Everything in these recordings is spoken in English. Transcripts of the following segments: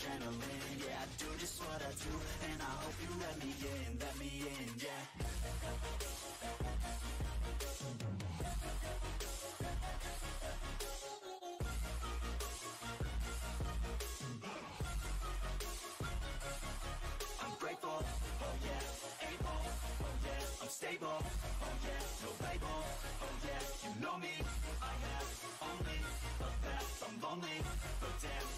Yeah, I do just what I do And I hope you let me in, let me in, yeah. I'm grateful, oh yeah, able, oh yeah, I'm stable, oh yeah, no label, oh yeah, you know me, I have only a path, I'm lonely, but damn,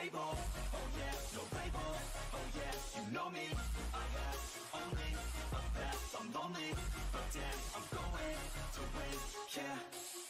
Stable, oh yeah, no label, oh yeah, you know me, I have only a path, I'm lonely, but damn, I'm going to yeah. Yeah.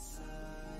outside.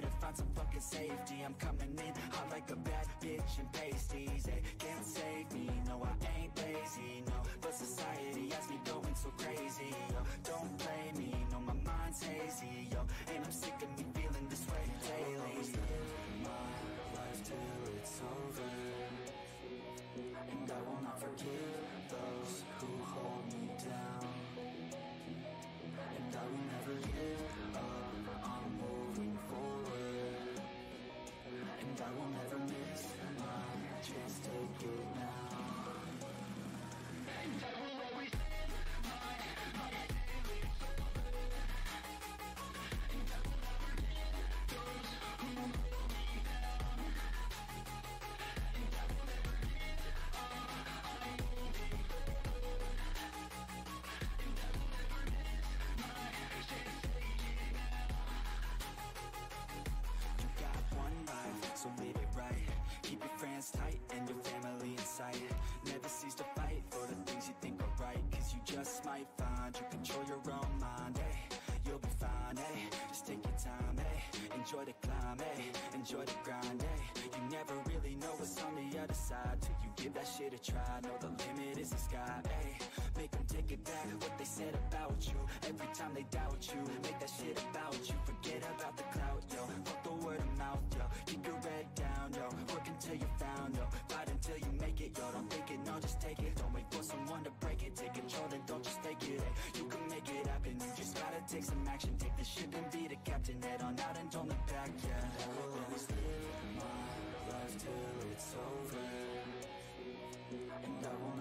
better find some fucking safety. I'm coming in hot like a bad Enjoy the eh? Enjoy the grind, eh? You never really know what's on the other side. Till you give that shit a try. Know the limit is the sky, eh? Make them take it back. What they said about you. Every time they doubt you Make that shit about you. Forget about the clout, yo. Fuck the word of mouth, yo. Keep your head down, yo. Work until you found, yo. Fight until you make it, yo. Don't think it, no, just take it. Don't wait for someone to break it. Take control, then don't just Gotta take some action, take the ship and be the captain. Head on out and don't look back, yeah I will always live my life till it's over. And I won't.